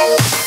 Bye.